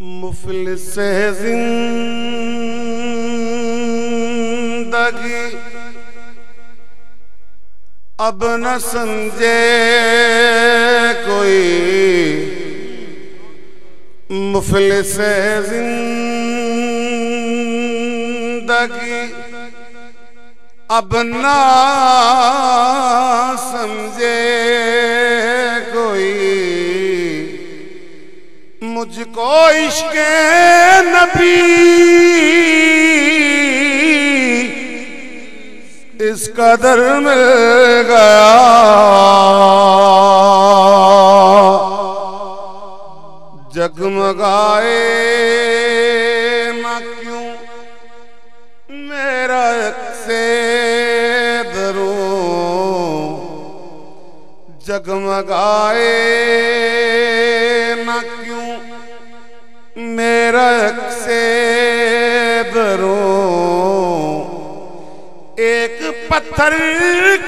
मुफल से ज़िंदगी। अब न समझे कोई मुफल से ज़िंदगी। अब ना मुझको इश्क नबी। इस कदर मिल गया। जगमगाए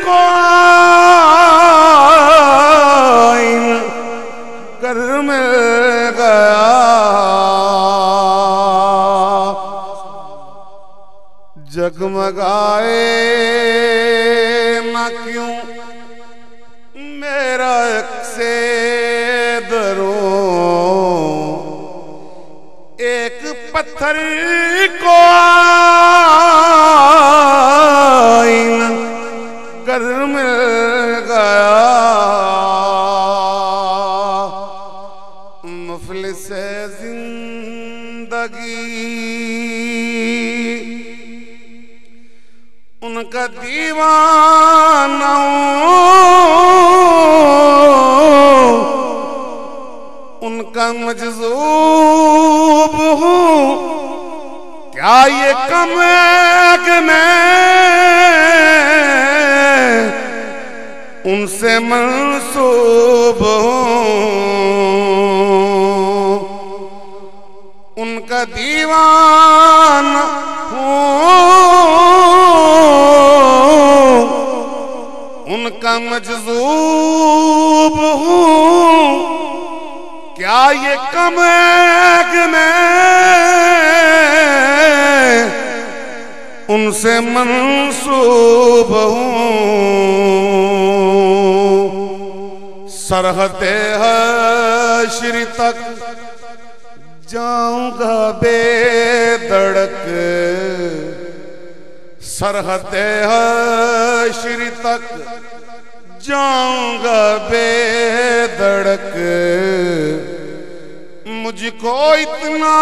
को कर मिल गया। जगमगाए ना क्यों? मेरा से दरो एक पत्थर को ये कम मैं उनसे मंसूब हूँ। उनका दीवाना हूँ। उनका मजजूब हूँ। क्या ये कम मैं उनसे मंसूब हूँ। सरहद हश्र तक जाऊँगा बेदड़क सरहद हश्र तक जाऊँगा बेधड़क। मुझको इतना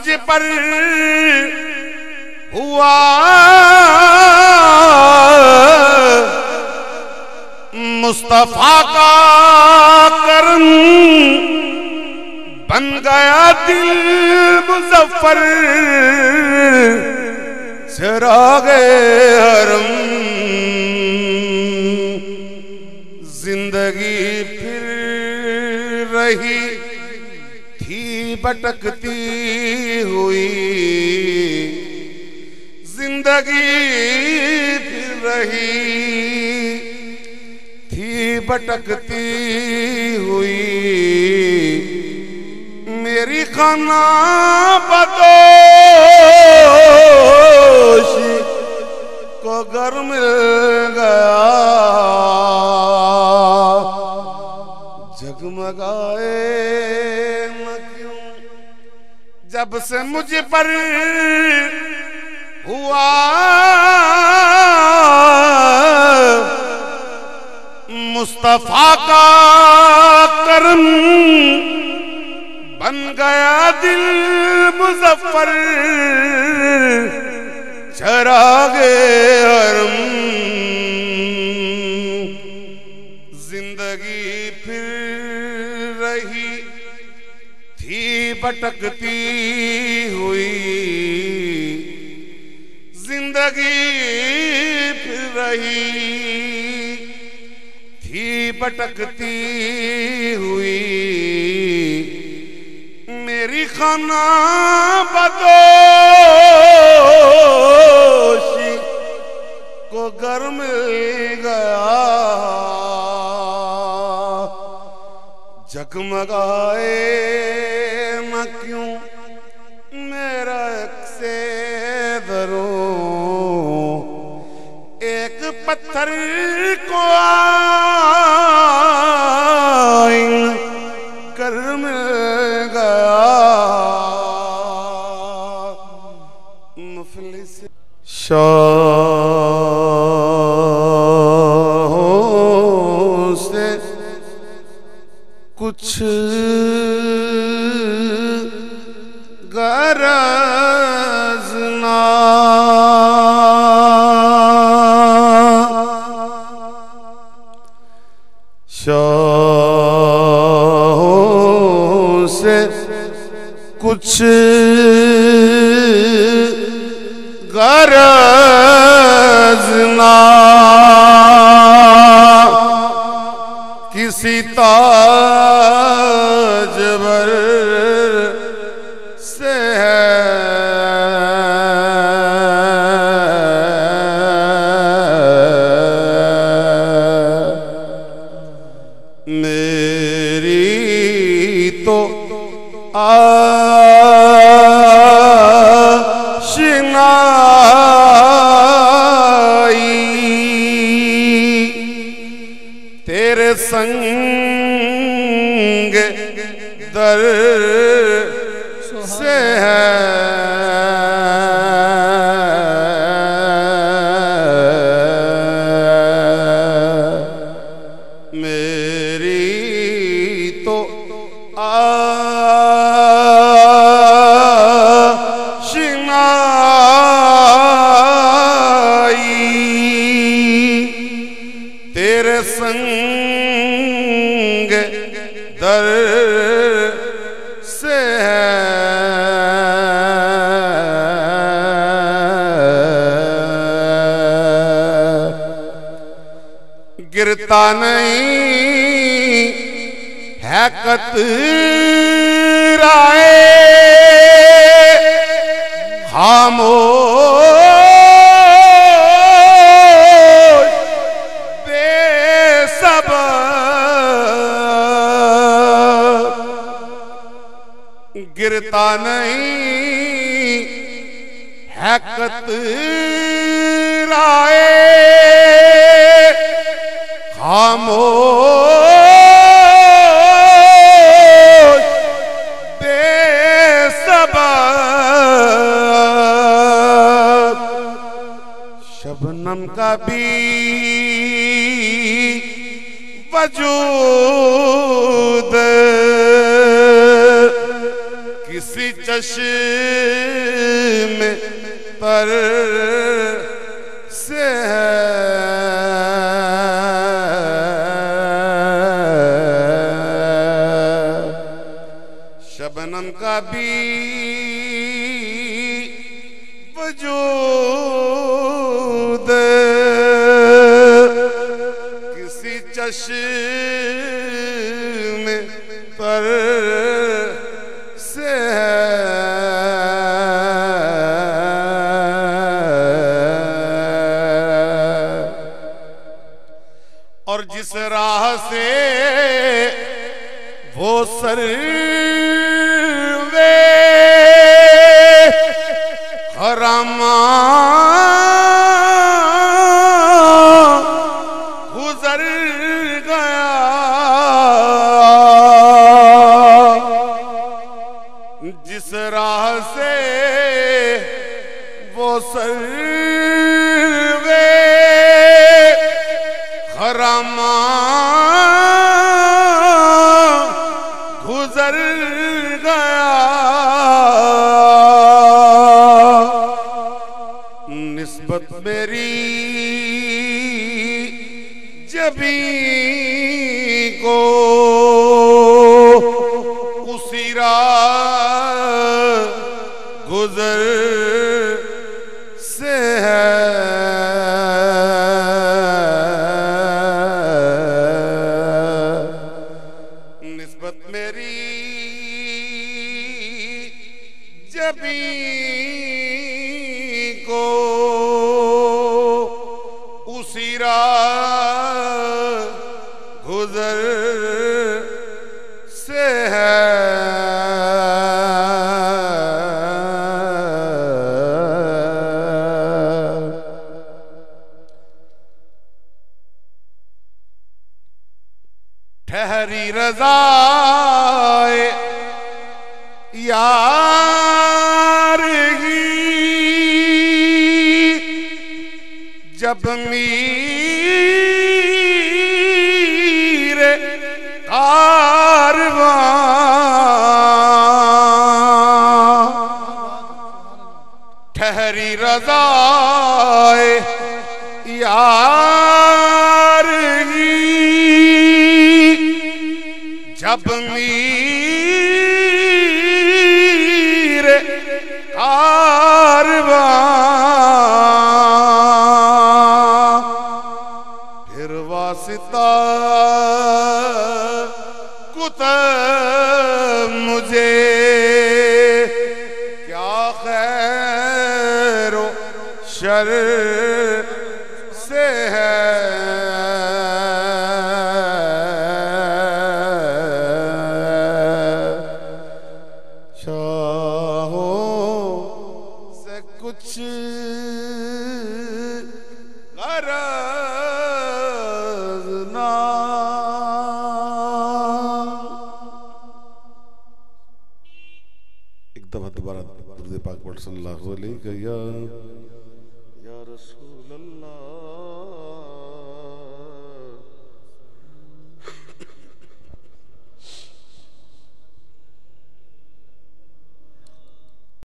मुझ पर हुआ मुस्तफ़ा का करम बन गया दिल मुजफ्फर चरागे हरम भटकती हुई। ज़िंदगी फिर रही। थी भटकती हुई। मेरी खाना बदोश को घर मिल गया। बन गया दिल मुजफ्फर। चरागे हरम। ज़िंदगी फिर रही थी, भटकती हुई। ज़िंदगी फिर रही थी, भटकती हुई। खाना बदोशी को घर मिल गया। जगमगाए न क्यों कुछ गरज संग दर से है। गिरता नहीं है कतराए tá na किसी चश्म पर से शबनम का भी वजूद किसी चश्म हरामा गुजर गया। निस्बत मेरी जबी को उसी गुजर ठहरी रजाए यार ही। जब मीर ठहरी रजाए यार ही। जब मीर कारवां फिर वासिता कुत मुझे क्या खैरो शर से है? पाक पढ़ सल्लल्लाहु अलैहि या या रसूल